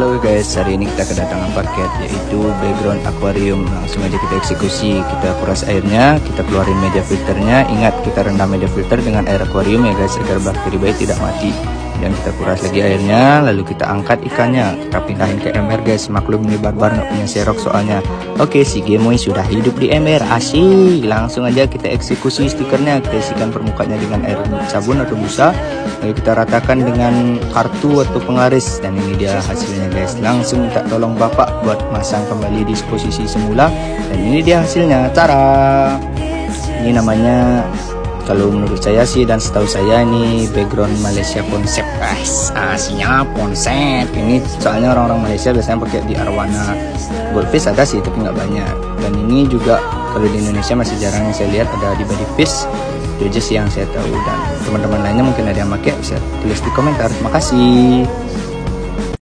Halo guys, hari ini kita kedatangan paket yaitu background aquarium. Langsung aja kita eksekusi. Kita kuras airnya, kita keluarin media filternya. Ingat kita rendam media filter dengan air aquarium ya guys agar bakteri baik tidak mati dan kita kuras lagi airnya lalu kita angkat ikannya. Kita pindahin ke ember guys. Maklum ini barbar nggak punya serok soalnya. Oke si gemoy sudah hidup di ember asik. Langsung aja kita eksekusi stikernya. Kita isikan permukaannya dengan air sabun atau busa. Lalu kita ratakan dengan kartu atau pengaris dan ini dia hasilnya guys. Langsung minta tolong bapak buat masang kembali di posisi semula. Dan ini dia hasilnya. Cara ini namanya kalau menurut saya sih dan setahu saya ini background Malaysia konsep guys. Aslinya konsep ini soalnya orang-orang Malaysia biasanya pakai di arwana. Goldfish ada sih tapi nggak banyak. Dan ini juga kalau di Indonesia masih jarang yang saya lihat ada di body fish. Itu sih yang saya tahu. Dan teman-teman lainnya mungkin ada yang pakai bisa tulis di komentar. Makasih